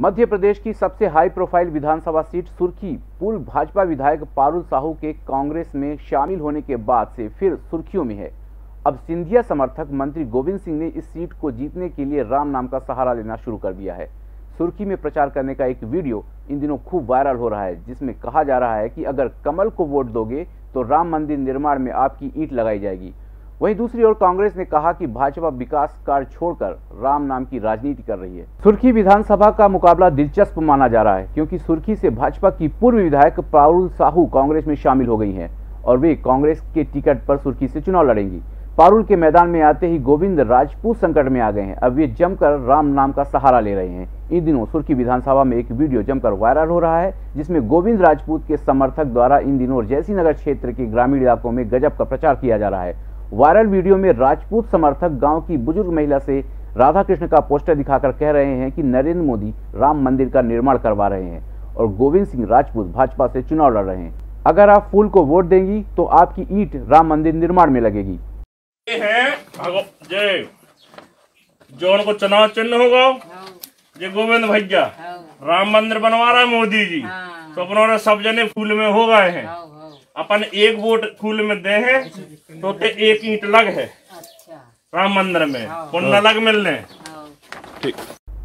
मध्य प्रदेश की सबसे high profile विधानसभा seat सुर्खी। पूर्व भाजपा विधायक पारुल साहू के कांग्रेस में शामिल होने के बाद से फिर सुर्खियों में है। अब सिंधिया समर्थक मंत्री गोविंद सिंह ने इस सीट को जीतने के लिए राम नाम का सहारा लेना शुरू कर दिया है। सुर्खी में प्रचार करने का एक वीडियो इन दिनों खूब वायरल हो रहा है, जिसमें कहा जा रहा है कि अगर कमल को वोट दोगे तो राम मंदिर निर्माण में आपकी ईंट लगाई जाएगी। वहीं दूसरी ओर कांग्रेस ने कहा कि भाजपा विकास कार्य छोड़कर राम नाम की राजनीति कर रही है। सुर्खी विधानसभा का मुकाबला दिलचस्प माना जा रहा है, क्योंकि सुर्खी से भाजपा की पूर्व विधायक पारुल साहू कांग्रेस में शामिल हो गई हैं और वे कांग्रेस के टिकट पर सुर्खी से चुनाव लड़ेंगी। पारुल के मैदान में आते ही गोविंद राजपूत संकट में आ गए हैं। अब वे जमकर राम नाम का सहारा ले रहे हैं। इन दिनों सुर्खी विधानसभा में एक वीडियो जमकर वायरल हो रहा है, जिसमें गोविंद राजपूत के समर्थक द्वारा इन दिनों जैसी नगर क्षेत्र के ग्रामीण इलाकों में गजब का प्रचार किया जा रहा है। वायरल वीडियो में राजपूत समर्थक गाँव की बुज़ुर्ग महिला से राधा कृष्ण का पोस्टर दिखाकर कह रहे हैं कि नरेंद्र मोदी राम मंदिर का निर्माण करवा रहे हैं और गोविंद सिंह राजपूत भाजपा से चुनाव लड़ रहे हैं। अगर आप फूल को वोट देंगी तो आपकी ईट राम मंदिर निर्माण में लगेगी। ये है भगव जय जौन को चुनाव चिन्ह होगा ये गोविंद भैया। राम मंदिर बनवा रहा है मोदी जी। तो अपनों सब जने फूल में हो गए हैं। अपन एक वोट फूल में दे है तो ते एक ईंट लग है। राम मंदिर में पुण्य लग मिलने।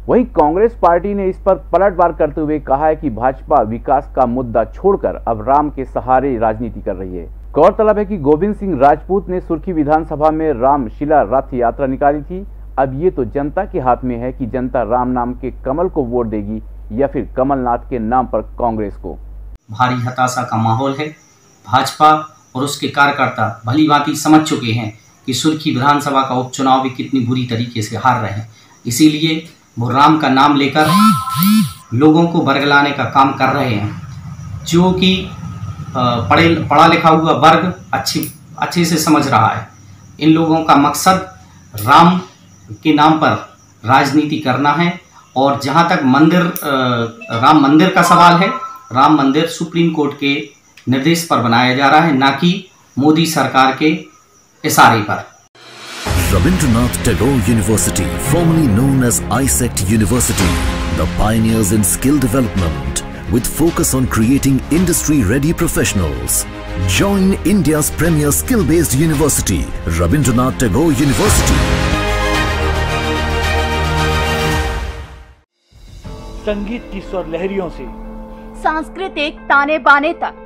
वहीं कांग्रेस पार्टी ने इस पर पलटवार करते हुए कहा है कि भाजपा विकास का मुद्दा छोड़कर अब राम के सहारे राजनीति कर रही है। गौरतलब है कि गोविंद सिंह राजपूत ने सुर्खी विधानसभा में राम शिला रथ यात्रा निकाली थी। अब ये तो जनता के हाथ में है कि जनता राम नाम के कमल को वोट देगी या फिर कमलनाथ के नाम पर कांग्रेस को। भारी हताशा का माहौल है। भाजपा और उसके कार्यकर्ता भली भांति समझ चुके हैं कि सुर्खी विधानसभा का उपचुनाव भी कितनी बुरी तरीके से हार रहे हैं। इसीलिए वो राम का नाम लेकर लोगों को बरगलाने का काम कर रहे हैं। जो कि पढ़े, पढ़ा लिखा हुआ वर्ग अच्छी, अच्छे से समझ रहा है। इन लोगों का मकसद राम के नाम पर राजनीति करना है और जहाँ तक मंदिर राम मंदिर का सवाल है, राम मंदिर सुप्रीम कोर्ट के निर्देश पर बनाया जा रहा है ना कि मोदी सरकार के इशारे पर Rabindranath Tagore University, formerly known as ISECT University, the pioneers in skill development with focus on creating industry-ready professionals. Join India's premier skill-based university, Rabindranath Tagore University. संगीत की स्वर लहरियों से सांस्कृतिक ताने बाने तक